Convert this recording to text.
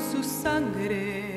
Su sangre